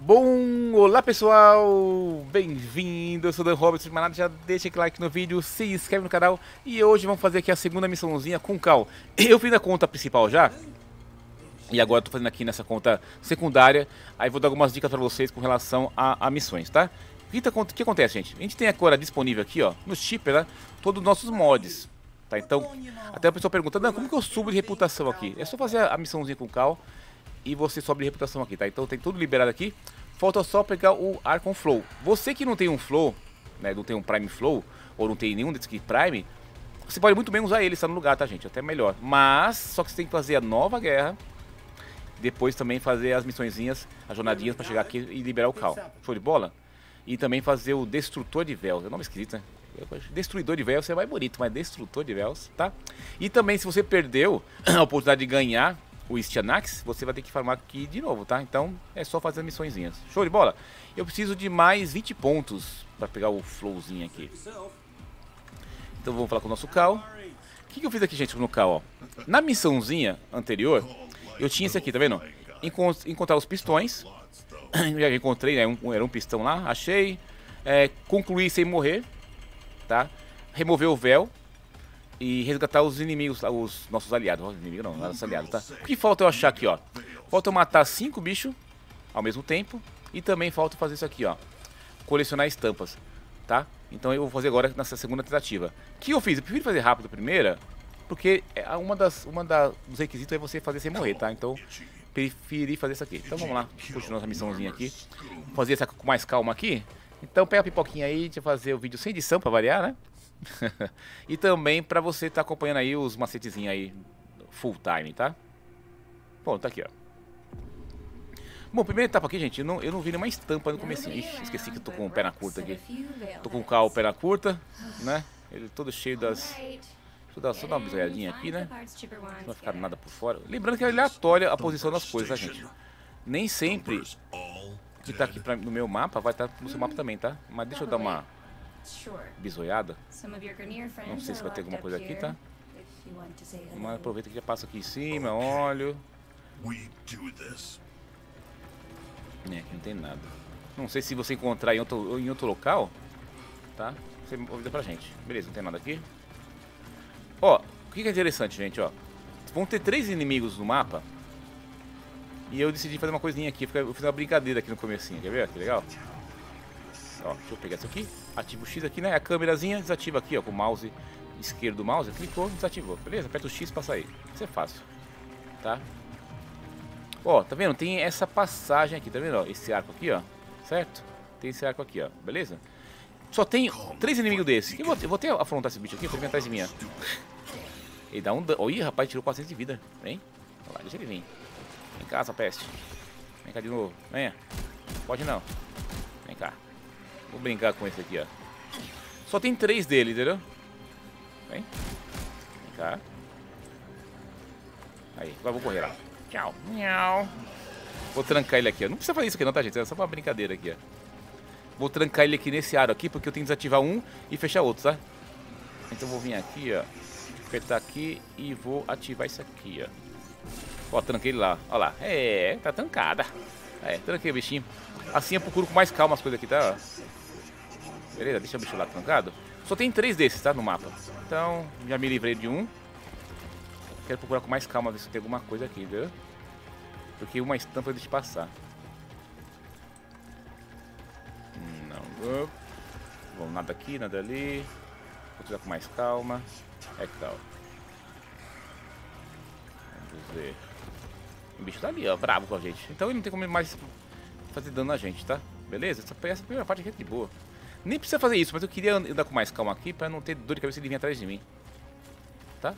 Bom, olá pessoal, bem-vindo, eu sou o Dan Roberts, mas nada, já deixa aquele like no vídeo, se inscreve no canal e hoje vamos fazer aqui a segunda missãozinha com o Cal. Eu fiz a conta principal já, e agora estou fazendo aqui nessa conta secundária, aí vou dar algumas dicas para vocês com relação a, a missões, tá? O que acontece, gente? A gente tem agora disponível aqui, ó, no chip, né, todos os nossos mods, tá? Então, até a pessoa pergunta, Dan, como que eu subo de reputação aqui? É só fazer a missãozinha com o Cal e você sobe de reputação aqui, tá? Então tem tudo liberado aqui. Falta só pegar o Arcon Flow. Você que não tem um Flow, né, não tem um Prime Flow, ou não tem nenhum desses aqui Prime, você pode muito bem usar ele, está no lugar, tá, gente? Até melhor. Mas, só que você tem que fazer a nova guerra, depois também fazer as missõezinhas, as jornadinhas para chegar aqui e liberar o Cal. Show de bola? E também fazer o Destrutor de Véus. É nome esquisito, né? Destruidor de Véus é mais bonito, mas Destrutor de Véus, tá? E também, se você perdeu a oportunidade de ganhar o Stianax, você vai ter que farmar aqui de novo, tá? Então é só fazer as missõezinhas. Show de bola? Eu preciso de mais 20 pontos para pegar o flowzinho aqui. Então vamos falar com o nosso Cal. O que, que eu fiz aqui, gente, no Cal, ó? Na missãozinha anterior, eu tinha esse aqui, tá vendo? encontrar os pistões. Eu já encontrei, né? Um, era um pistão lá, achei. É, concluir sem morrer, tá? Remover o véu e resgatar os inimigos, os nossos aliados. Os inimigos não, nossos aliados, tá? O que falta eu achar aqui, ó? Falta eu matar cinco bichos ao mesmo tempo. E também falta fazer isso aqui, ó. Colecionar estampas, tá? Então eu vou fazer agora nessa segunda tentativa. O que eu fiz? Eu prefiro fazer rápido a primeira, porque é uma das, uma da, dos requisitos é você fazer sem morrer, tá? Então preferi fazer isso aqui. Então vamos lá, continuar essa missãozinha aqui. Vou fazer essa com mais calma aqui. Então pega a pipoquinha aí, deixa eu fazer o vídeo sem edição pra variar, né? e também para você estar tá acompanhando aí os macetezinhos aí full time, tá? Bom, tá aqui, ó. Bom, primeira etapa aqui, gente, eu não, eu não vi nenhuma estampa no começo. Ixi, esqueci que eu tô com o perna curta aqui. Tô com o carro perna curta, né? Ele todo cheio das... Deixa eu só dar uma bisoiadinha aqui, né? Não vai ficar nada por fora. Lembrando que é aleatória a posição das coisas, tá, gente? Nem sempre que tá aqui pra, no meu mapa vai estar tá no seu mapa também, tá? Mas deixa eu dar uma bisoiada. Não sei se vai ter alguma coisa aqui, tá? Mas aproveita que já passa aqui em cima, óleo. É, aqui não tem nada. Não sei se você encontrar em outro, em outro local, tá? Você avisa pra gente. Beleza, não tem nada aqui. Ó, o que é interessante, gente, ó. Vão ter três inimigos no mapa. E eu decidi fazer uma coisinha aqui. Eu fiz uma brincadeira aqui no comecinho, quer ver? Que legal. Ó, deixa eu pegar isso aqui. Ativa o X aqui, né? A câmerazinha desativa aqui, ó, com o mouse esquerdo do mouse. Clicou, desativou. Beleza? Aperta o X pra sair. Isso é fácil. Tá? Ó, tá vendo? Tem essa passagem aqui, tá vendo? Ó, esse arco aqui, ó. Certo? Tem esse arco aqui, ó. Beleza? Só tem três inimigos desses. Eu vou, eu vou até afrontar esse bicho aqui, pra vir atrás de mim. Ele dá um dano. Ih, rapaz, tirou 400 de vida. Vem. Olha lá, deixa ele vir. Vem cá, essa peste. Vem cá de novo. Venha. Pode não. Vou brincar com esse aqui, ó. Só tem três dele, entendeu? Vem. Vem cá. Aí, agora vou correr lá. Tchau. Miau. Vou trancar ele aqui, ó. Não precisa fazer isso aqui não, tá, gente? É só uma brincadeira aqui, ó. Vou trancar ele aqui nesse aro aqui, porque eu tenho que desativar um e fechar outro, tá? Então vou vir aqui, ó. Apertar aqui e vou ativar isso aqui, ó. Ó, tranquei ele lá. Ó lá. É, tá trancada. É, tranquei o bichinho. Assim eu procuro com mais calma as coisas aqui, tá? Beleza, deixa o bicho lá trancado. Só tem três desses, tá? No mapa. Então, já me livrei de um. Quero procurar com mais calma, ver se tem alguma coisa aqui, viu? Porque uma estampa deixa passar. Não. Bom, nada aqui, nada ali. Vou tirar com mais calma. É calma. Vamos ver. O bicho tá ali, ó, bravo com a gente. Então ele não tem como mais fazer dano na gente, tá? Beleza? Essa, essa primeira parte aqui é de boa. Nem precisa fazer isso, mas eu queria andar com mais calma aqui pra não ter dor de cabeça de vir atrás de mim. Tá?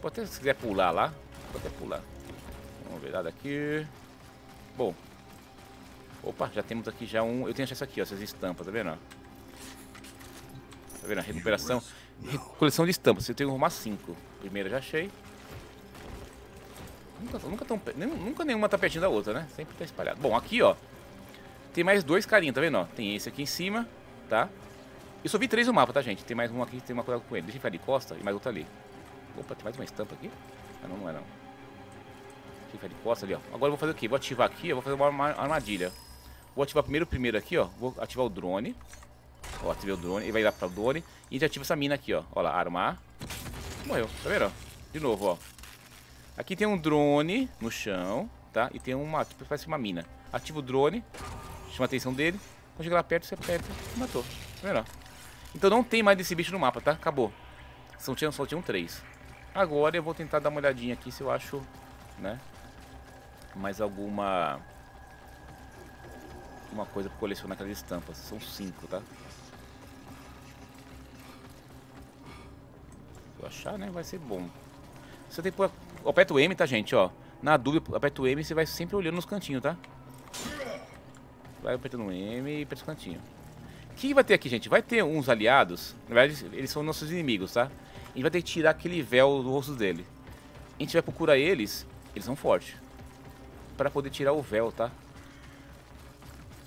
Pode até, se quiser pular lá, pode até pular. Vamos ver nada aqui. Bom. Opa, já temos aqui já um... Eu tenho acesso aqui, ó, essas estampas, tá vendo? Tá vendo? Recuperação. Coleção de estampas. Eu tenho que arrumar 5. Primeira já achei. Nunca, nunca, tão, nunca nenhuma tá pertinho da outra, né? Sempre tá espalhado. Bom, aqui, ó. Tem mais dois carinhos, tá vendo? Ó? Tem esse aqui em cima tá? Eu só vi três no mapa, tá, gente? Tem mais um aqui, tem uma coisa com ele. Deixa eu ficar de costa e mais outra ali. Opa, tem mais uma estampa aqui? Ah, não, não é não. Deixa eu ficar de costa ali, ó. Agora eu vou fazer o quê? Vou ativar aqui, eu vou fazer uma armadilha. Vou ativar primeiro o primeiro aqui, ó. Vou ativar o drone. Ó, ativei o drone. Ele vai dar pra drone. E já ativa essa mina aqui, ó. Ó lá, armar. Morreu, tá vendo? De novo, ó. Aqui tem um drone no chão, tá? E tem uma, parece uma mina. Ativa o drone. Chama a atenção dele. Quando chegar lá perto, você aperta e matou. Tá vendo, ó? Então não tem mais desse bicho no mapa, tá? Acabou. Só tinham, só tinham três. Agora eu vou tentar dar uma olhadinha aqui se eu acho, né? Mais alguma... Uma coisa pra colecionar aquelas estampas. São cinco, tá? Se eu achar, né? Vai ser bom. Você tem que. Aperta o M, tá, gente? Ó. Na dúvida, aperta o M e você vai sempre olhando nos cantinhos, tá? Vai apertando o M e aperta os cantinhos. O que vai ter aqui, gente? Vai ter uns aliados. Na verdade, eles são nossos inimigos, tá? A gente vai ter que tirar aquele véu do rosto dele. A gente vai procurar eles. Eles são fortes. Pra poder tirar o véu, tá?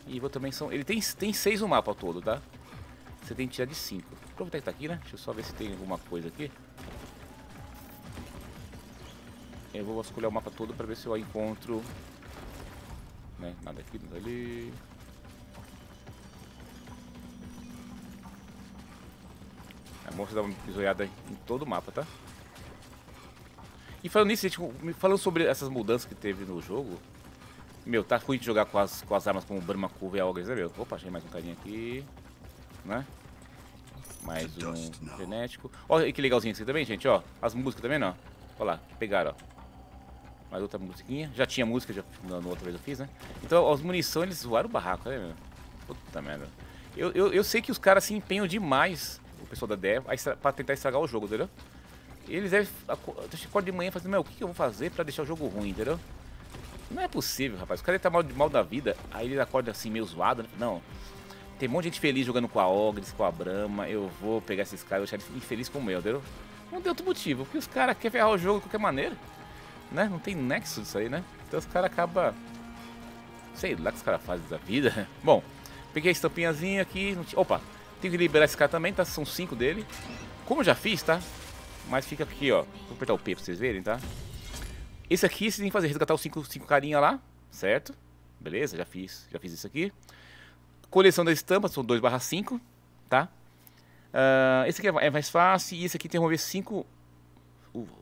E vou também são... Ele tem, tem seis no mapa todo, tá? Você tem que tirar de cinco. Aproveitar que tá aqui, né? Deixa eu só ver se tem alguma coisa aqui. Eu vou vasculhar o mapa todo pra ver se eu encontro... Né? Nada aqui, nada ali... Bom você dar uma pisoiada em todo o mapa, tá? E falando nisso, gente, falando sobre essas mudanças que teve no jogo, meu, tá ruim de jogar com as, com as armas como Burma Curva e Augers, né, meu? Opa, achei mais um carinha aqui. Né? Mais um genético. Olha que legalzinho isso aqui também, gente, ó. As músicas também, ó. Olha lá, pegaram, ó. Mais outra musiquinha. Já tinha música, já na, outra vez eu fiz, né? Então, as munição, eles zoaram o barraco, né, meu? Puta merda. Eu, eu, eu sei que os caras se empenham demais, o pessoal da Dev, pra tentar estragar o jogo, entendeu? Eles devem... Acordar de manhã e falar, meu, o que, eu vou fazer pra deixar o jogo ruim, entendeu? Não é possível, rapaz. O cara tá mal, mal da vida, aí ele acorda assim, meio zoado. Né? Não. Tem um monte de gente feliz jogando com a Ogres, com a Brahma. Eu vou pegar esses caras e deixar eles infeliz como eu, entendeu? Não tem outro motivo, porque os caras querem ferrar o jogo de qualquer maneira. Né? Não tem nexo disso aí, né? Então os caras acabam... Sei lá que os caras fazem da vida. Bom, peguei a estampinhazinha aqui. Opa, tem que liberar esse cara também, tá? São cinco dele. Como eu já fiz, tá? Mas fica aqui, ó. Vou apertar o P pra vocês verem, tá? Esse aqui você tem que fazer, resgatar os 5 cinco, cinco carinha lá, certo? Beleza, já fiz, já fiz isso aqui. Coleção da estampa, são 2 barra 5, tá? Uh, esse aqui é, é mais fácil e esse aqui tem que remover 5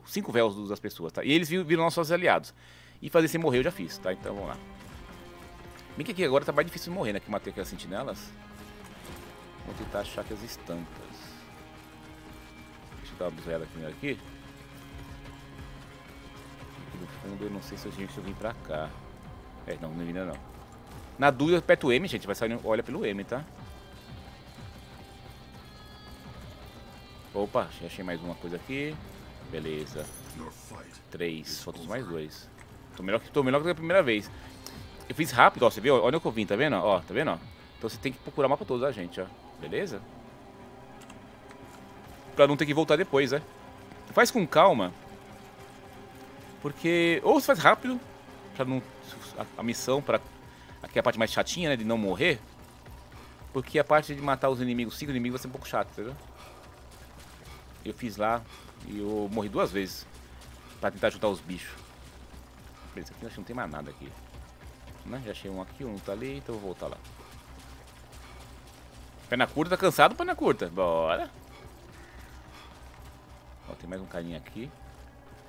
cinco véus das pessoas, tá? E eles viram nossos aliados. E fazer sem morrer eu já fiz, tá? Então vamos lá. Bem que aqui agora tá mais difícil de morrer, né? Que matei aquelas sentinelas. Vou tentar achar aqui as estampas. Deixa eu dar uma bisoiada primeiro aqui no fundo eu não sei se eu tinha que vir pra cá. É, não, não ainda não. Na dúvida, aperta o M, gente. Vai sair, olha pelo M, tá? Opa, achei mais uma coisa aqui. Beleza. Três, faltam mais dois. Tô melhor, que, tô melhor que a primeira vez. Eu fiz rápido, ó, você viu? Olha o que eu vim, tá vendo? Ó, tá vendo? Então você tem que procurar o mapa todo, a gente, ó. Beleza? Pra não ter que voltar depois, né? Faz com calma, porque ou você faz rápido, para não a, a missão para aqui é a parte mais chatinha, né, de não morrer. Porque a parte de matar os inimigos, cinco inimigos, vai ser um pouco chato, entendeu? Eu fiz lá e eu morri duas vezes para tentar ajudar os bichos. Beleza, aqui acho que não tem mais nada aqui. Né? Já achei um aqui, um tá ali, então eu vou voltar lá. Perna curta, tá cansado, perna curta. Bora. Ó, tem mais um carinha aqui.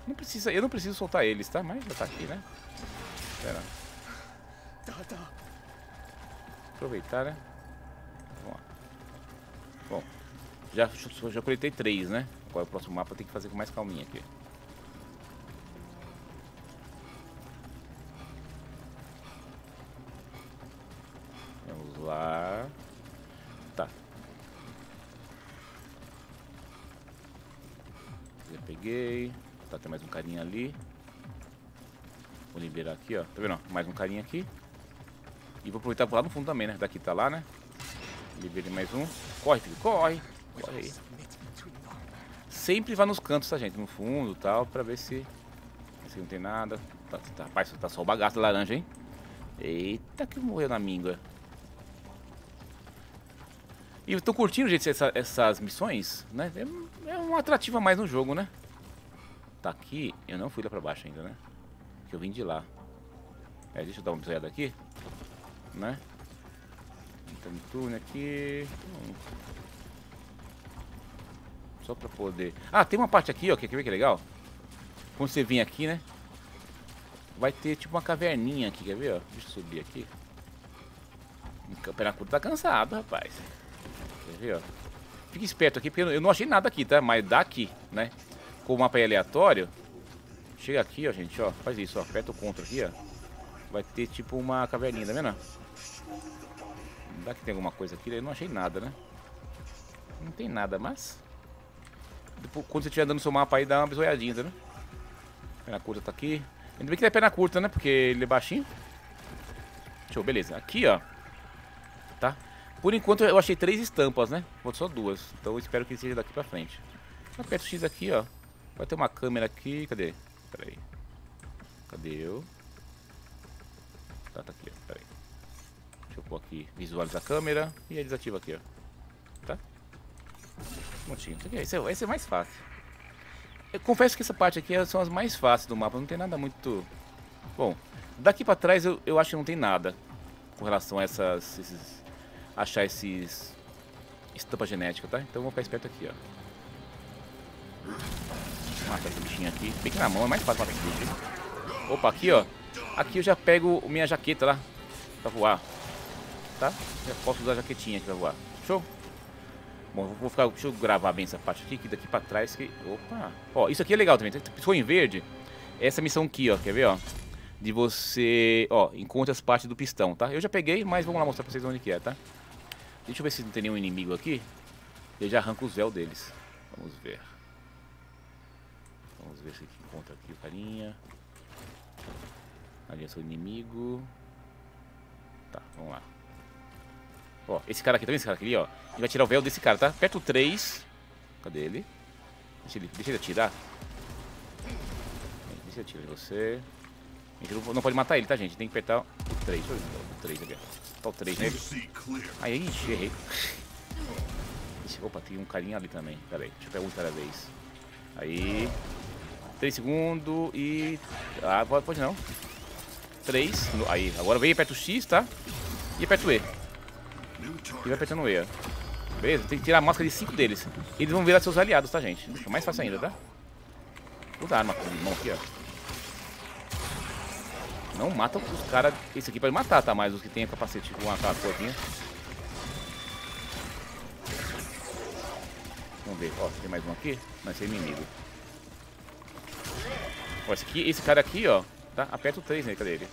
Não precisa, eu não preciso soltar eles, tá? Mas já tá aqui, né? Pera. Aproveitar, né? Já, já coletei três, né? Agora o próximo mapa tem que fazer com mais calminha aqui. Vamos lá. Tá. Já peguei. Tá, tem mais um carinha ali. Vou liberar aqui, ó. Tá vendo? Mais um carinha aqui. E vou aproveitar lá no fundo também, né? Daqui tá lá, né? Liberei mais um. Corre, filho. Corre. Corre aí. Sempre vá nos cantos, tá, gente? No fundo e tal, pra ver se... Se não tem nada. Tá, tá, rapaz, tá só o bagaço laranja, hein? Eita, que morreu na míngua. E eu tô curtindo, gente, essa, essas missões, né? É, é um atrativo a mais no jogo, né? tá aqui, eu não fui lá pra baixo ainda, né? Que eu vim de lá. É, deixa eu dar uma pisada aqui, né? Um túnel aqui. Só pra poder... Ah, tem uma parte aqui, ó, que quer ver que legal? Quando você vem aqui, né? Vai ter tipo uma caverninha aqui, quer ver, ó? Deixa eu subir aqui. O Peracudo tá cansado, rapaz. Quer ver, ó? Fique esperto aqui, porque eu não achei nada aqui, tá? Mas daqui, né? Com o mapa aleatório. Chega aqui, ó, gente, ó. Faz isso, ó. Aperta o contra aqui, ó. Vai ter tipo uma caverninha, tá vendo? Daqui tem alguma coisa aqui, eu não achei nada, né? Não tem nada, mas... Quando você estiver andando no seu mapa aí, dá uma bisoiadinha, né? Perna curta tá aqui. Ainda bem que ele é perna curta, né? Porque ele é baixinho. Show, beleza. Aqui, ó. Tá? Por enquanto eu achei três estampas, né? Vou só duas. Então eu espero que seja daqui pra frente. Aperto X aqui, ó. Vai ter uma câmera aqui. Cadê? Pera aí. Cadê eu? Tá, tá aqui, ó. Pera aí. Deixa eu pôr aqui, visualizar a câmera. E aí desativa aqui, ó. Montinho. Esse é, esse é mais fácil. Eu confesso que essa parte aqui são as mais fáceis do mapa. Não tem nada muito... Bom, daqui pra trás eu, eu acho que não tem nada. Com relação a essas... Esses, achar esses... Estampa genética, tá? Então eu vou ficar esperto aqui, ó. Mata esse bichinho aqui. Bem que na mão é mais fácil matar esse bicho. Opa, aqui, ó. Aqui eu já pego minha jaqueta lá. Pra voar. Tá? Já posso usar a jaquetinha aqui pra voar. Show? Bom, vou ficar, deixa eu gravar bem essa parte aqui, que daqui pra trás que... Opa! Ó, isso aqui é legal também, piscou em verde. Essa missão aqui, ó, quer ver, ó? De você, ó, encontra as partes do pistão, tá? Eu já peguei, mas vamos lá mostrar pra vocês onde que é, tá? Deixa eu ver se não tem nenhum inimigo aqui. Eu já arranco os véus deles. Vamos ver. Vamos ver se encontra aqui o carinha. Ali é seu inimigo. Tá, vamos lá. Ó, esse cara aqui, tá vendo esse cara aqui, ó? Ele vai tirar o véu desse cara, tá? Aperta o 3. Cadê ele? Deixa ele, deixa ele atirar. Deixa ele atirar em você. A gente não, pode matar ele, tá, gente? Tem que apertar o 3. Deixa eu ver o 3 aqui, ó. Tá o 3 nele. Aí, ixi, errei. Opa, tem um carinha ali também. Pera aí, deixa eu pegar um de cada vez. Aí. 3 segundos e... Ah, pode não. 3. Aí, agora vem e aperta o X, tá? E aperta o E. E vai apertando o E. Beleza? Tem que tirar a máscara de 5 deles. Eles vão virar seus aliados, tá, gente? Fica mais fácil ainda, tá? Usa a arma com mão aqui, ó. Não mata os caras. Esse aqui pode matar, tá? Mas os que tem capacete com aquela corzinha. Vamos ver. Ó, tem mais um aqui. Não, esse é inimigo. Ó, esse, aqui, esse cara aqui, ó. Tá? Aperta o 3 nele. Cadê ele?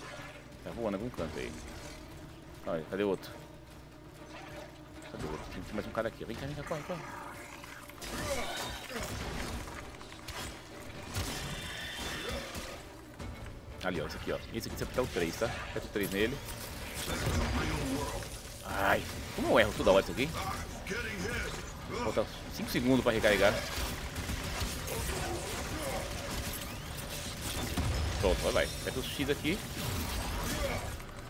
Tá voando em algum canto aí. Olha, cadê o outro? Tem mais um cara aqui. Vem cá, vem cá, corre, corre. Ali, ó, esse aqui, ó. Esse aqui você aperta o 3, tá? Aperta o 3 nele. Ai, como eu erro toda hora isso aqui? Falta 5 segundos pra recarregar. Pronto, vai, vai. Aperta o X aqui.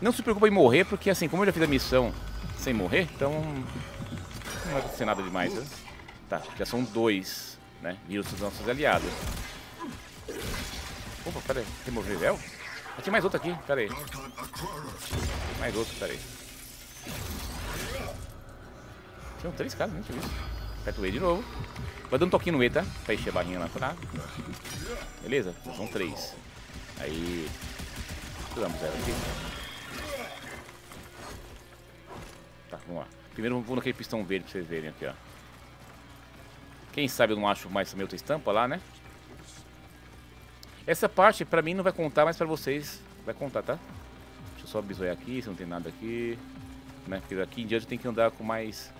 Não se preocupa em morrer, porque assim, como eu já fiz a missão sem morrer, então não vai acontecer nada demais, né? Tá, já são dois, né? Viram os nossos aliados. Opa, pera aí, remover véu? Ah, tem mais outro aqui, pera aí. Mais outro, pera aí. Tinham três caras, nem tinha visto. Aperta o E de novo. Vai dando um toquinho no E, tá? Pra encher a barrinha lá pra Beleza? São três. Aí. Tiramos ela aqui. Vamos lá. Primeiro vou naquele pistão verde pra vocês verem aqui, ó. Quem sabe eu não acho mais também outra estampa lá, né? Essa parte pra mim não vai contar, mas pra vocês vai contar, tá? Deixa eu só bisoiar aqui, se não tem nada aqui. Né? Porque daqui em diante tem que andar com mais...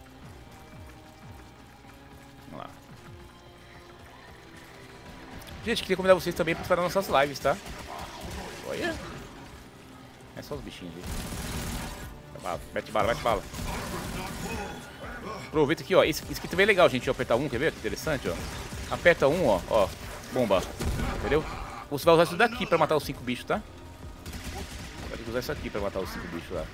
Vamos lá. Gente, queria convidar vocês também para nossas lives, tá? Olha. É só os bichinhos aí. Mete bala, mete bala. Aproveita aqui, ó. Esse, esse aqui também é legal, gente. Ó, apertar um, quer ver? Que interessante, ó. Aperta um, ó. Ó. Bomba. Entendeu? Você vai usar isso daqui pra matar os cinco bichos, tá? Vai ter que usar isso aqui pra matar os cinco bichos lá.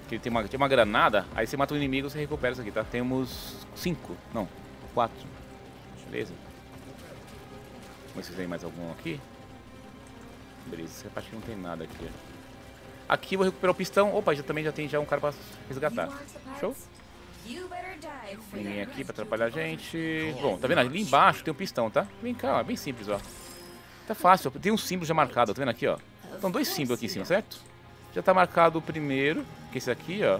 Porque tem uma, tem uma granada, aí você mata um inimigo, você recupera isso aqui, tá? Temos cinco. Não, quatro. Beleza. Vamos ver se tem mais algum aqui. Beleza, essa parte não tem nada aqui. Aqui vou recuperar o pistão. Opa, já, também já tem já um cara pra resgatar. Show? Ninguém aqui pra atrapalhar a gente. Bom, tá vendo? Ali embaixo tem um pistão, tá? Vem cá, ó, bem simples, ó. Tá fácil, tem um símbolo já marcado, tá vendo aqui, ó? Então dois símbolos aqui em cima, certo? Já tá marcado o primeiro, que é esse aqui, ó.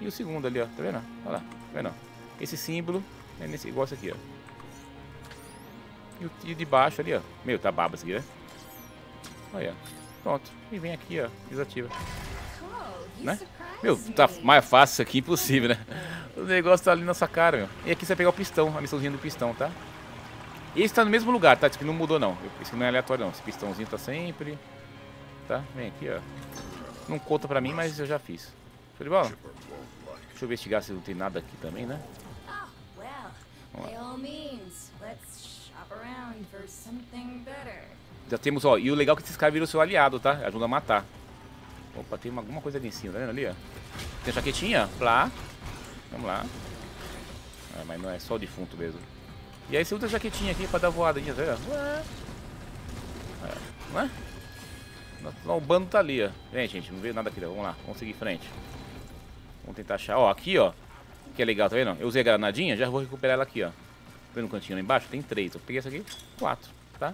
E o segundo ali, ó. Tá vendo? Olha lá, tá vendo? Esse símbolo é nesse, igual esse aqui, ó. E o, de baixo ali, ó. Meu, tá baba esse aqui, né? Olha, pronto. E vem aqui, ó, desativa. Né? Meu, tá mais fácil isso aqui, impossível, né? O negócio tá ali na sua cara, meu. E aqui você vai pegar o pistão, a missãozinha do pistão, tá? Esse tá no mesmo lugar, tá? Isso aqui não mudou, não. Esse não é aleatório, não. Esse pistãozinho tá sempre... Tá? Vem aqui, ó. Não conta pra mim, mas eu já fiz. Show de bola? Deixa eu investigar se não tem nada aqui também, né? Vamos lá. Já temos, ó, e o legal é que esses caras viram seu aliado, tá? Ajuda a matar. Opa, tem alguma coisa ali em cima, tá vendo ali, ó? Tem a jaquetinha? Lá. Vamos lá. Ah, mas não é só o defunto mesmo. E aí você usa a jaquetinha aqui pra dar voadinha, tá vendo? Ué. É, não é? O bando tá ali, ó. Vem, gente, não veio nada aqui, Vamos lá, vamos seguir em frente. Vamos tentar achar. Ó, aqui, ó. Que é legal, tá vendo? Eu usei a granadinha, já vou recuperar ela aqui, ó. Tá vendo o cantinho lá embaixo? Tem três. Eu peguei essa aqui, quatro, tá?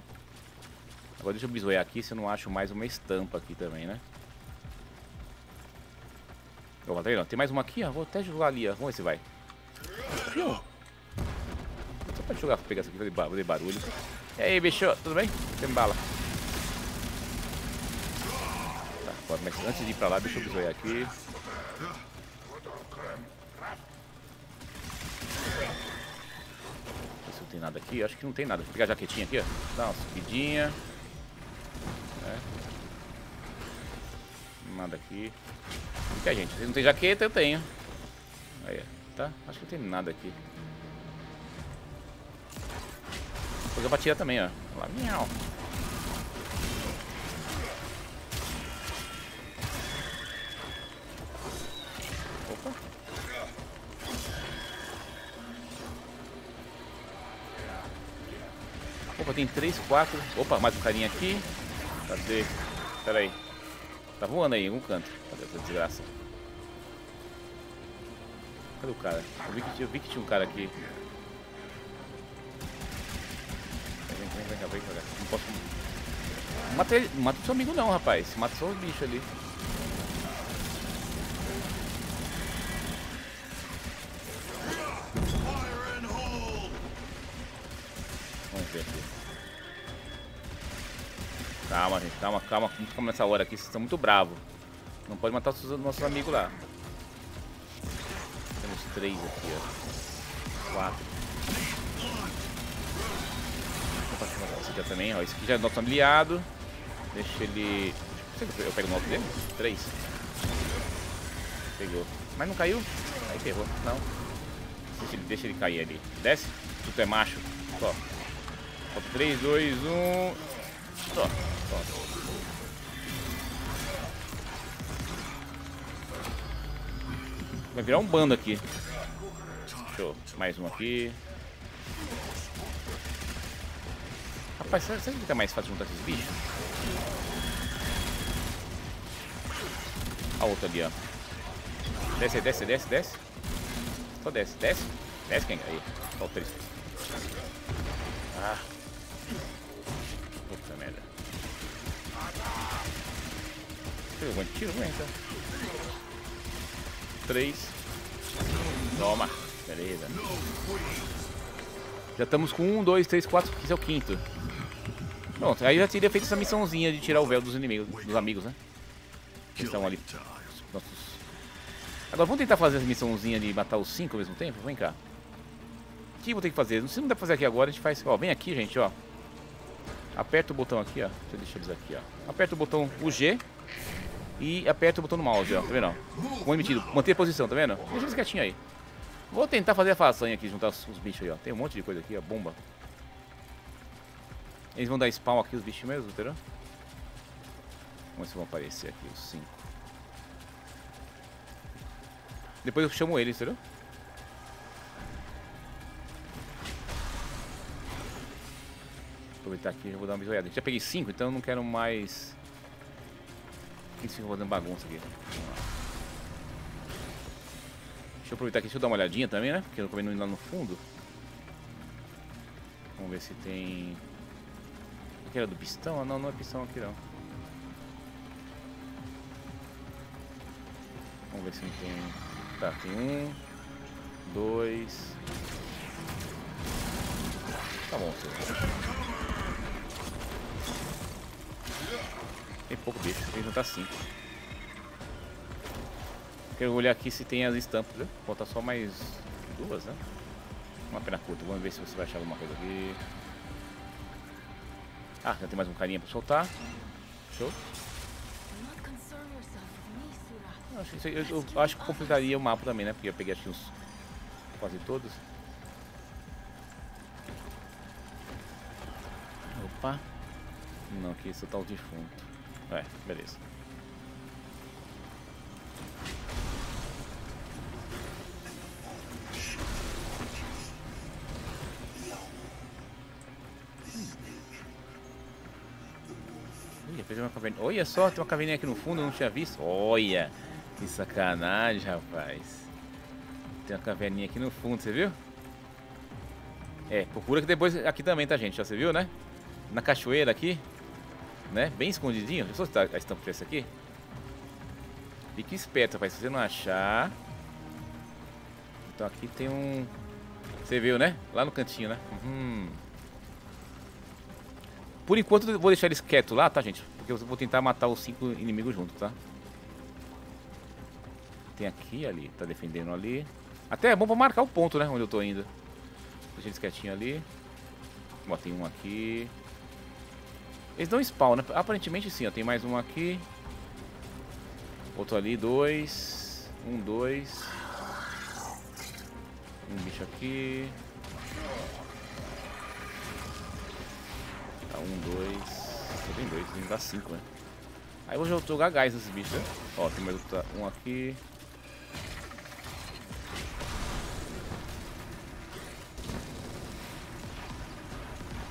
Agora deixa eu bisoiar aqui se eu não acho mais uma estampa aqui também, né? Ó, tá vendo? Tem mais uma aqui, ó. Vou até jogar ali, ó. Vamos ver se vai. Só pra jogar, pegar essa aqui, fazer barulho. E aí, bicho, tudo bem? Tem bala. Tá, mas antes de ir pra lá, deixa eu bisoiar aqui. não tem nada aqui. Acho que não tem nada. Vou pegar a jaquetinha aqui, ó. Dá uma subidinha. É. Nada aqui. O que é, gente? Se não tem jaqueta, eu tenho. Aí, tá? Acho que não tem nada aqui. Vou pra tirar também, ó. Lá, miau. Opa. Opa, tem três, quatro. Opa, mais um carinha aqui. Cadê? Pera aí. Tá voando aí em algum canto. Cadê essa desgraça? Cadê o cara? Eu vi que, eu vi que tinha um cara aqui. Vem, vem, vem, vem, vem, vem. Não posso. Mata, ele, mata o seu amigo não, rapaz. Mata só os bichos ali. Calma. Calma. Vamos ficar nessa hora aqui. Vocês estão muito bravos. Não pode matar os nossos amigos lá. Temos três aqui, ó. Quatro. Esse aqui também, ó. Esse aqui já é nosso aliado. Deixa ele... Eu pego o alto dele? Três. Pegou. Mas não caiu? Aí ferrou. Não. Deixa ele, deixa ele cair ali. Desce. Tu é macho. Só. Falta 3, 2, 1. Só. Vai virar um bando aqui. Show. Mais um aqui. Rapaz, será, que fica mais fácil juntar esses bichos? A outra ali, ó. Desce, desce, desce, desce. Só desce, desce. Desce quem? Aí. Só o três. Ah. Puta merda. Pegou um tiro? Aguenta. Três. Toma. Beleza. Já estamos com um, dois, três, quatro. Esse é o quinto. Pronto, aí já teria feito essa missãozinha de tirar o véu dos inimigos, dos amigos, né? Que estão ali. Nossos... Agora vamos tentar fazer essa missãozinha de matar os cinco ao mesmo tempo? Vem cá. O que eu vou ter que fazer? Se não dá pra fazer aqui agora, a gente faz... Ó, vem aqui, gente, ó. Aperta o botão aqui, ó. Deixa eu deixar eles aqui, ó. Aperta o botão G e aperta o botão no mouse, ó. Tá vendo? Com emitido. Manter a posição, tá vendo? Deixa eles quietinhos aí. Vou tentar fazer a façanha aqui, juntar os, os, bichos aí, ó. Tem um monte de coisa aqui, ó. Bomba. Eles vão dar spawn aqui, os bichos mesmo, entendeu? Vamos ver se vão aparecer aqui, os cinco. Depois eu chamo eles, entendeu? aproveitar aqui e vou dar uma bisoiada. Já peguei 5, então eu não quero mais... Quem fica fazendo bagunça aqui? Deixa eu aproveitar aqui, deixa eu dar uma olhadinha também, né? Porque eu tô vendo lá no fundo. Vamos ver se tem... Aqui era do pistão? Ah, não, não é pistão aqui não. Vamos ver se não tem... Tá, tem um... Dois... Tá bom, senhor. Tem pouco bicho, tem que juntar cinco. Quero olhar aqui se tem as estampas, viu? Falta só mais duas, né? Uma pena curta. Vamos ver se você vai achar alguma coisa aqui. Ah, já tem mais um carinha pra soltar. Show. Eu acho, eu, eu, eu acho que completaria o mapa também, né? Porque eu peguei acho uns quase todos. Opa. Não, aqui isso tá o defunto. É, beleza. fez uma caverninha. Olha só, tem uma caverninha aqui no fundo, eu não tinha visto. Olha, que sacanagem, rapaz. Tem uma caverninha aqui no fundo, você viu? É, procura que depois aqui também, tá, gente? Já você viu, né? Na cachoeira aqui, né? Bem escondidinho. Deixa eu soltar a estampa dessa aqui. Fique esperto, rapaz. Se você não achar... Então aqui tem um... Você viu, né? Lá no cantinho, né? Uhum. Por enquanto eu vou deixar eles quietos lá, tá, gente? Porque eu vou tentar matar os cinco inimigos juntos, tá? Tem aqui, ali. Tá defendendo ali. Até é bom pra marcar o ponto, né? Onde eu tô indo. Deixa eles quietinhos ali. Ó, um aqui. Eles dão spawn, né? Aparentemente sim, ó. Tem mais um aqui. Outro ali, dois. Um, dois. Um bicho aqui. Tá, um, dois. Só tem dois, tem dar cinco, né? Aí eu vou jogar gás nesses bichos, né? Ó, tem mais outro, um aqui.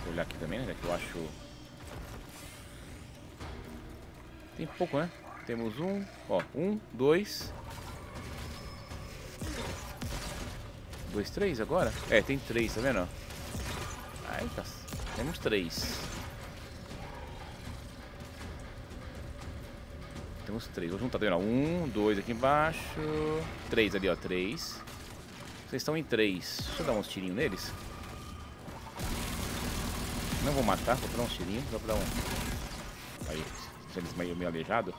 Vou olhar aqui também, né? Que eu acho. Tem pouco, né? Temos um, ó, um, dois. Dois, três agora? É, tem três, tá vendo? Ai, tá. Temos três. Temos três. Vou juntar, tá vendo? Um, dois aqui embaixo. Três ali, ó. Três. Vocês estão em três. Deixa eu dar uns tirinhos neles. Não vou matar, vou dar uns tirinhos. Pra dar um. Aí, eles meio, meio aleijado.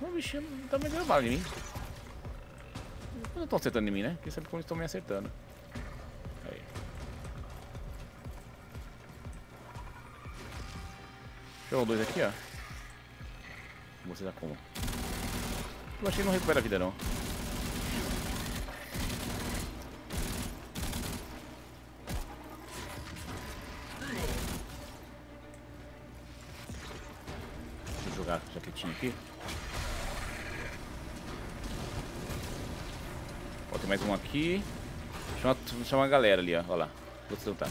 O bichinho tá meio dando bala em mim. Não estão acertando em mim, né? Quem sabe como eles estão me acertando. Pegou dois aqui, ó. Você dá como? Eu achei que não recupera a vida, não. Deixa eu aqui. Ó, tem mais um aqui. Chama, chama a galera ali, ó. Lá. Vou tentar.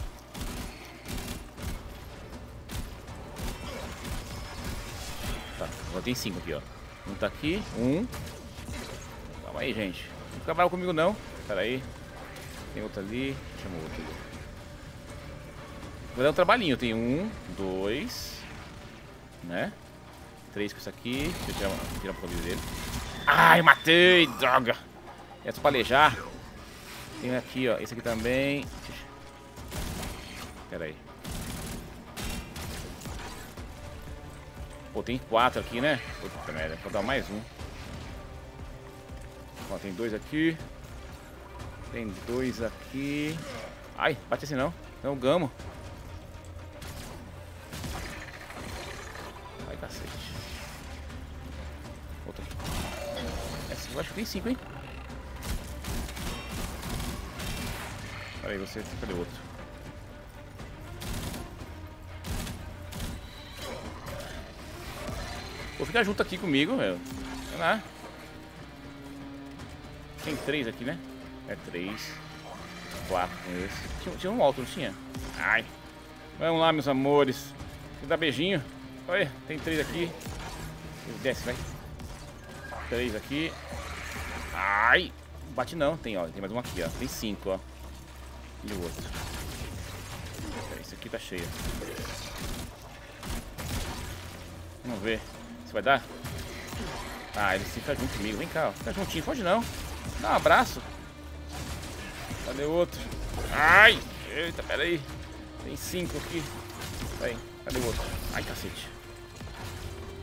Agora tem cinco aqui, ó. Um tá aqui, um. Calma aí, gente. Não fica bravo comigo, não. Pera aí. Tem outro ali. Chama outro ali. Vou dar um trabalhinho. Tem um, dois. Né? Três com isso aqui. Deixa eu tirar, tirar um pouco dele. Ai, matei! Droga! É só pra alejar. Tem aqui, ó. Esse aqui também. Pera aí. Pô, tem quatro aqui, né? Puta merda, vou dar mais um. Ó, tem dois aqui. Tem dois aqui. Ai, bate assim não. É o gamo. Tem cinco, hein? Peraí, você. Cadê o outro? Vou ficar junto aqui comigo, meu. Sei lá. Tem três aqui, né? É três. Quatro com esse. Tinha, tinha um alto, não tinha? Ai. Vamos lá, meus amores. Dá beijinho. Olha, tem três aqui. Desce, vai. Três aqui. Ai! Bate não, tem, ó. Tem mais um aqui, ó. Tem cinco, ó. E o outro. Esse aqui tá cheio. Vamos ver se vai dar. Ah, ele fica junto comigo. Vem cá, ó. Fica juntinho. Pode não. Dá um abraço. Cadê o outro? Ai! Eita, pera aí. Tem cinco aqui. Aí, cadê o outro? Ai, cacete.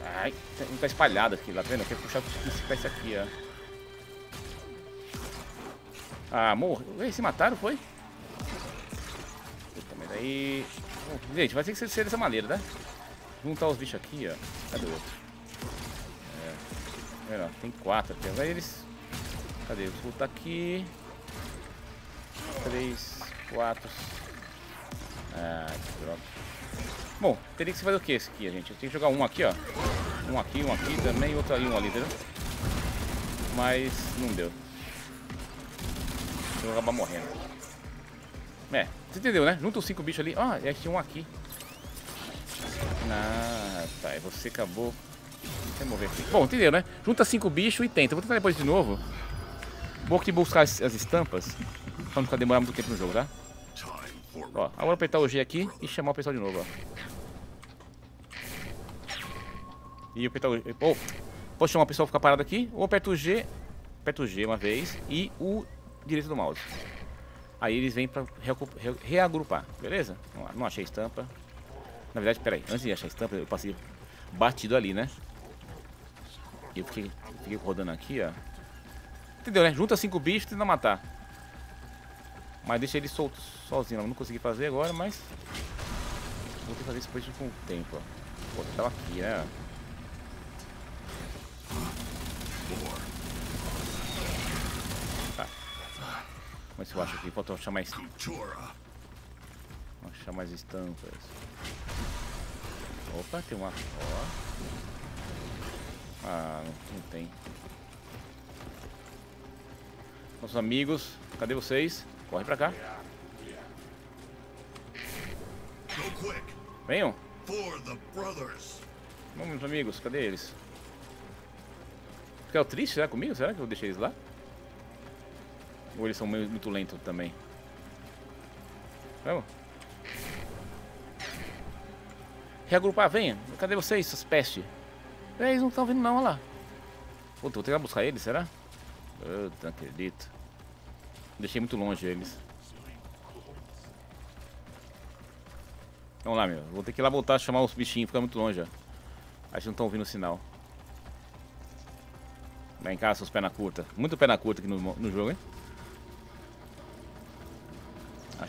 Ai, um tá espalhado aqui, tá vendo? Eu quero puxar esse aqui, ó. Ah, morreu. Se mataram, foi? Puta, mas aí... Gente, vai ter que ser dessa maneira, né? Juntar os bichos aqui, ó. Cadê o outro? É. tem quatro aqui. Aí eles... Cadê? Vou botar aqui. Três, quatro. Ah, que droga. Bom, teria que fazer o que esse aqui, gente? Eu tenho que jogar um aqui, ó. Um aqui, um aqui também, outro ali, um ali, entendeu? Mas não deu. Eu vou acabar morrendo. É, você entendeu, né? Junta os cinco bichos ali. Ah, é tinha um aqui. Ah, tá. E você acabou. Deixa eu mover aqui. Bom, entendeu, né? Junta cinco bichos e tenta. Vou tentar depois de novo. Vou aqui buscar as, as estampas. Pra não ficar demorando muito tempo no jogo, tá? Ó, agora apertar o G aqui e chamar o pessoal de novo, ó. E apertar o G. Oh, posso chamar o pessoal ficar parado aqui? Ou aperto o G. Aperto o G uma vez e o direito do mouse. Aí eles vêm pra reagrupar, beleza? Vamos lá, não achei estampa. Na verdade, peraí, antes de achar estampa, eu passei batido ali, né? Eu fiquei, fiquei rodando aqui, ó. Entendeu, né? Junta cinco bichos e tenta matar. Mas deixa ele solto sozinho. Eu não consegui fazer agora, mas... Vou ter que fazer isso depois com o tempo, ó. Pô, tava aqui, né? Ver se eu acho aqui. Falta achar mais. Achar mais estampas. Opa, tem uma. Ó. Ah, não, não tem. Nossos amigos, cadê vocês? Corre pra cá. Venham. Vamos, amigos, cadê eles? Ficaram tristes, será comigo? Será que eu deixei eles lá? Ou eles são muito lentos também? Vamos. Reagrupar, venha. Cadê vocês, essas pestes? Eles não estão vindo não, olha lá. Puta, vou tentar buscar eles, será? Eu não acredito. Deixei muito longe eles. Vamos lá, meu. Vou ter que ir lá voltar a chamar os bichinhos, ficar muito longe, ó. Acho que não estão ouvindo o sinal. Vem cá, seus perna curta. Muito perna curta aqui no, no jogo, hein?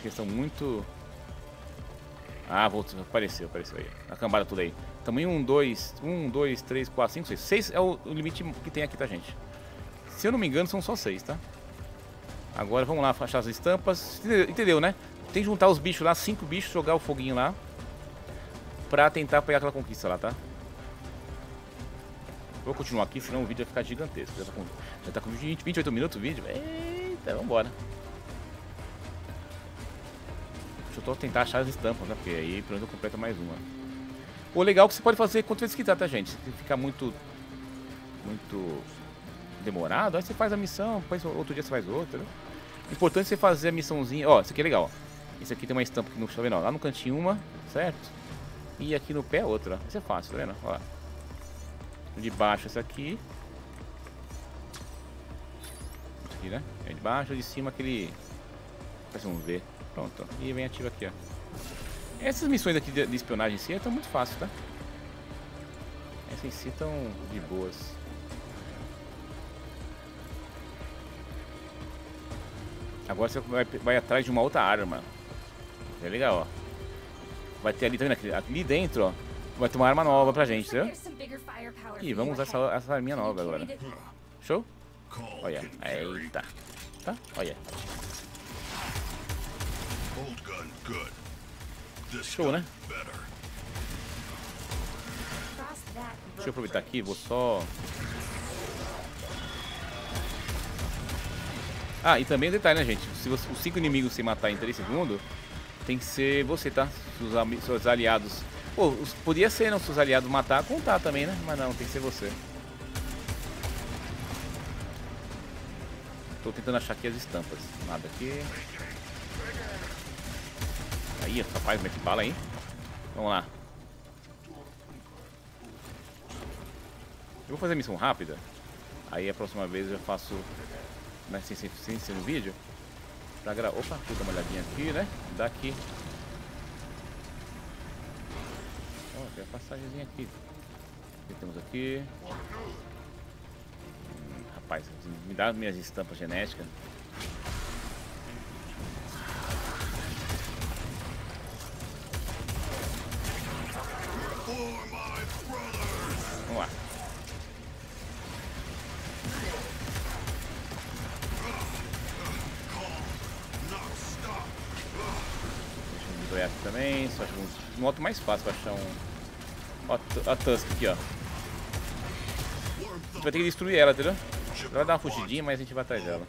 Que estão muito... Ah, voltou, apareceu, apareceu aí. A cambada tudo aí. Tamanho 1, 2, 1, 2, 3, 4, 5, 6. 6 é o, limite que tem aqui, tá, gente? Se eu não me engano, são só 6, tá? Agora vamos lá achar as estampas. Entendeu, né? Tem que juntar os bichos lá, 5 bichos, jogar o foguinho lá. Pra tentar pegar aquela conquista lá, tá? Vou continuar aqui, senão o vídeo vai ficar gigantesco. Já tá com, já tá com 20, 28 minutos o vídeo. Eita, vambora. Deixa eu tentar achar as estampas, né? Porque aí pelo menos eu completo mais uma. O legal é que você pode fazer quantas vezes quiser, tá, gente? Se ficar muito... Muito... Demorado, aí você faz a missão, depois outro dia você faz outra, né? Importante você fazer a missãozinha... Ó, isso aqui é legal, ó. Esse aqui tem uma estampa que não está vendo, ó. Lá no cantinho uma, certo? E aqui no pé outra. Isso é fácil, tá vendo? Ó. De baixo essa aqui. Aqui, né? É de baixo, de cima aquele... Parece um V. Pronto, e vem ativo aqui, ó. Essas missões aqui de, de espionagem em si estão muito fáceis, tá? Essas em si estão de boas. Agora você vai, vai, atrás de uma outra arma. É legal, ó. Vai ter ali, tá vendo? Ali dentro, ó. Vai ter uma arma nova pra gente, entendeu? Ih, vamos usar essa, essa arminha nova agora. Show? Olha, eita. Tá? Olha. Show, né? Deixa eu aproveitar aqui, vou só... Ah, e também um detalhe, né, gente? Se você, os 5 inimigos se matar em 3 segundos, tem que ser você, tá? Seus, seus aliados. Pô, podia ser, não? Seus aliados matar, contar também, né? Mas não, tem que ser você. Tô tentando achar aqui as estampas. Nada aqui. Aí, rapaz, mete bala aí. Vamos lá. Eu vou fazer missão rápida. Aí a próxima vez eu faço né, sem, sem, no vídeo. Pra gravar. Opa, deixa eu dar uma olhadinha aqui, né? Daqui. Ó, tem a passagemzinha aqui. O que temos aqui? Hum, rapaz, me dá minhas estampas genéticas. Acho um moto mais fácil pra achar um. Ó, a Tusk aqui, ó. A gente vai ter que destruir ela, entendeu? Ela vai dar uma fugidinha, mas a gente vai atrás dela.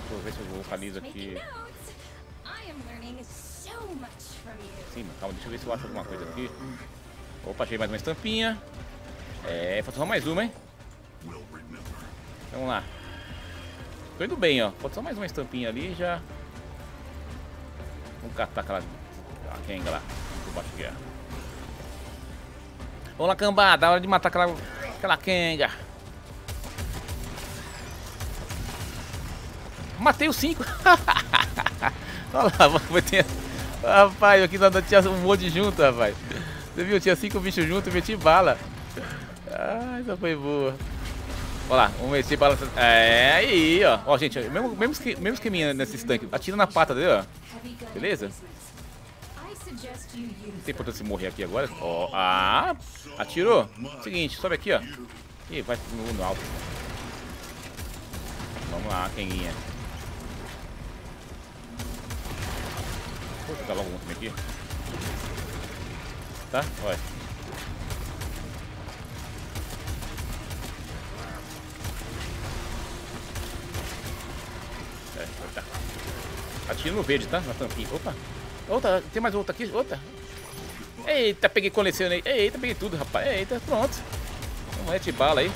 Deixa eu ver se eu localizo aqui. Sim, calma, deixa eu ver se eu acho alguma coisa aqui. Opa, achei mais uma estampinha. É, falta só mais uma, hein? Vamos lá. Tô indo bem, ó. Falta só mais uma estampinha ali já. Vamos catar aquela. A Kenga lá. Por baixo aqui, ó. Vamos lá, cambada. Hora de matar aquela. Aquela Kenga. Matei os cinco. Olha lá, vai ter. Rapaz, aqui não tinha um monte junto, rapaz. Você viu? Tinha cinco bichos juntos, meti bala. Ah, essa foi boa. Olha lá, vamos meter bala. É aí, ó. Ó, gente, mesmo, mesmo, que, mesmo esqueminha nesse tanque. Atira na pata dele, ó. Beleza? Não tem importância morrer aqui agora. Ó, ah, atirou. Seguinte, sobe aqui, ó. Ih, vai no, no alto. Vamos lá, Kenguinha. Vou jogar logo um aqui. Tá? Olha. Atira no verde, tá? Na tampinha. Opa! Outra, tem mais outra aqui? Outra. Eita, peguei colecionei. Eita, peguei tudo, rapaz. Eita, pronto. Vamos mete bala aí.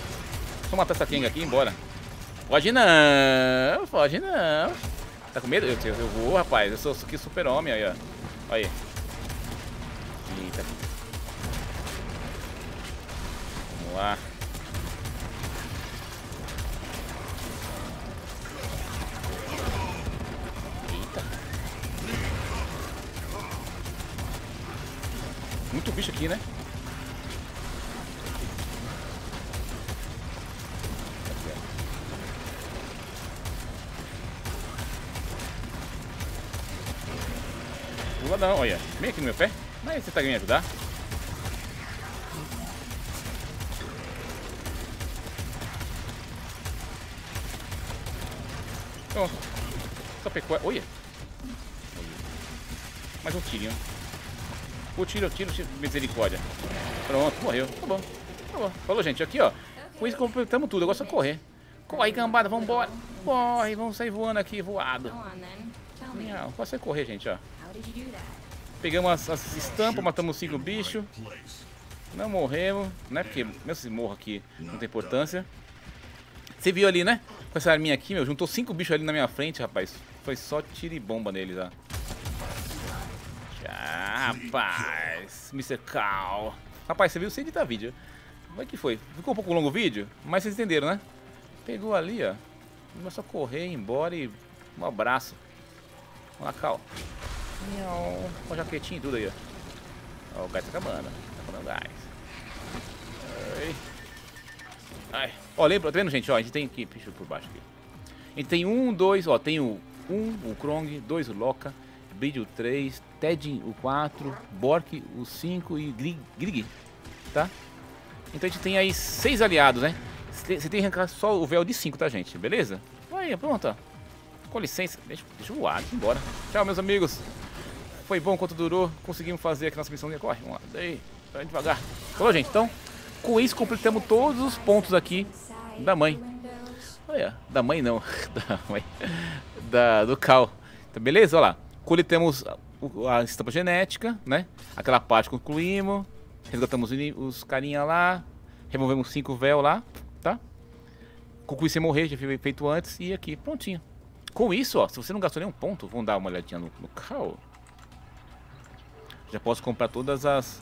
Eu matar essa Kenga aqui e embora. Foge não, foge não. Tá com medo? Eu, eu, eu vou, rapaz. Eu sou aqui super-homem aí, ó. Aí. Tá me ajudar? Pronto. Só pecuária. Olha. Mais um tirinho. O tiro, tiro, tiro. Misericórdia. Pronto, morreu. Tá bom. Tá bom. Falou, gente. Aqui, ó. Com isso completamos tudo. Agora é só correr. Corre, gambada. Vambora. Corre. Vamos sair voando aqui, voado. Não, pode ser correr, gente, ó. Pegamos as, as estampas, matamos cinco bichos. Não morremos, né? Porque mesmo se morro aqui, não tem importância. Você viu ali, né? Com essa arminha aqui, meu, juntou cinco bichos ali na minha frente, rapaz. Foi só tiro e bomba neles, ó. Já, rapaz. Mr. Cal. Rapaz, você viu sem editar vídeo. Como é que foi? Ficou um pouco longo o vídeo, mas vocês entenderam, né? Pegou ali, ó. Começou a correr, ir embora e um abraço. Vamos lá, Cal. Miau. Com jaquetinha e tudo aí, ó. Ó, o gás tá acabando. Tá falando gás. Ai. Ai. Ó, lembra, tá vendo, gente? Ó, a gente tem aqui, deixa eu por baixo aqui. A gente tem um, dois, ó, tem o um, o Krong, dois, o Loka, Bid o 3, Ted o 4, Bork o 5 e Grig, Grig, tá? Então a gente tem aí seis aliados, né? Você tem que arrancar só o véu de 5, tá, gente? Beleza? Aí, pronto, ó. Com licença, deixa, deixa eu voar, deixa eu embora. Tchau, meus amigos. Foi bom quanto durou. Conseguimos fazer aqui nossa missão. Corre, vamos lá. Daí, vai devagar. Falou, gente. Então, com isso completamos todos os pontos aqui da mãe. Olha, da mãe não, da mãe, da, do Cal. Então, beleza? Olha lá, coletamos a, estampa genética, né? Aquela parte concluímos, resgatamos os carinha lá, removemos cinco véu lá, tá? Concluí sem morrer, já foi feito antes, e aqui, prontinho. Com isso, ó, se você não gastou nenhum ponto, vamos dar uma olhadinha no, no Cal. Já posso comprar todas as...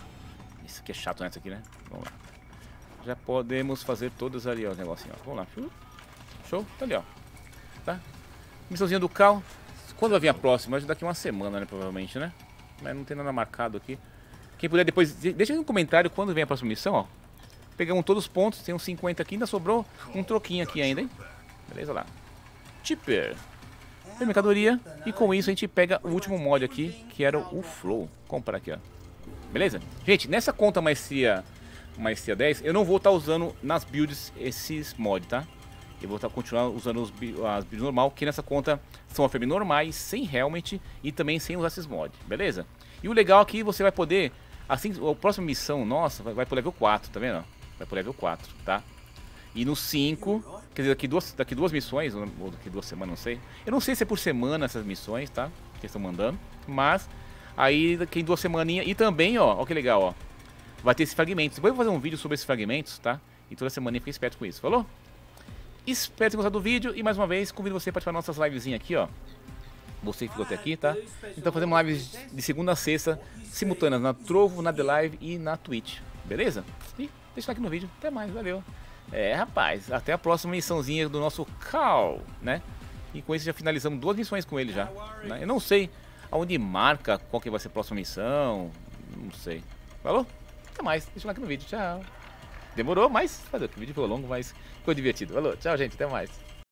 Isso aqui é chato, né? Isso aqui, né? Vamos lá. Já podemos fazer todas ali, ó, o negocinho, ó. Vamos lá. Show? Tá ali, ó. Tá? Missãozinha do Cal. Quando vai vir a próxima? Daqui uma semana, né? Provavelmente, né? Mas não tem nada marcado aqui. Quem puder depois, deixa no comentário quando vem a próxima missão, ó. Pegamos todos os pontos, tem uns 50 aqui, ainda sobrou um troquinho aqui ainda, hein? Beleza lá. Tipper. Tem mercadoria. E com isso a gente pega o último mod aqui, que era o Flow. Comprar aqui, ó. Beleza? Gente, nessa conta maestria, maestria 10, eu não vou estar tá usando nas builds esses mods, tá? Eu vou estar tá, continuar usando os, as builds normal, que nessa conta são FM normais, sem helmet e também sem usar esses mods, beleza? E o legal é você vai poder, assim, a próxima missão nossa vai, vai pro level 4, tá vendo? Vai pro level 4, tá? E no 5, quer dizer, daqui duas, daqui duas missões, ou daqui duas semanas, não sei. Eu não sei se é por semana essas missões, tá? Que estão mandando, mas aí daqui em duas semaninhas, e também, ó, ó que legal, ó. Vai ter esses fragmentos. Depois eu vou fazer um vídeo sobre esses fragmentos, tá? E toda semana fica esperto com isso, falou? Espero ter gostado do vídeo e mais uma vez convido você para participar das nossas livezinhas aqui, ó. Você que ficou até aqui, tá? Então fazemos lives de segunda a sexta, simultâneas na Trovo, na The Live e na Twitch, beleza? E deixa o like no vídeo. Até mais, valeu. É, rapaz, até a próxima missãozinha do nosso Cal, né? E com isso já finalizamos duas missões com ele já. Né? Eu não sei aonde marca qual que vai ser a próxima missão, não sei. Falou? Até mais, deixa o like no vídeo, tchau. Demorou, mas fazer o vídeo foi longo, mas ficou divertido. Falou, tchau gente, até mais.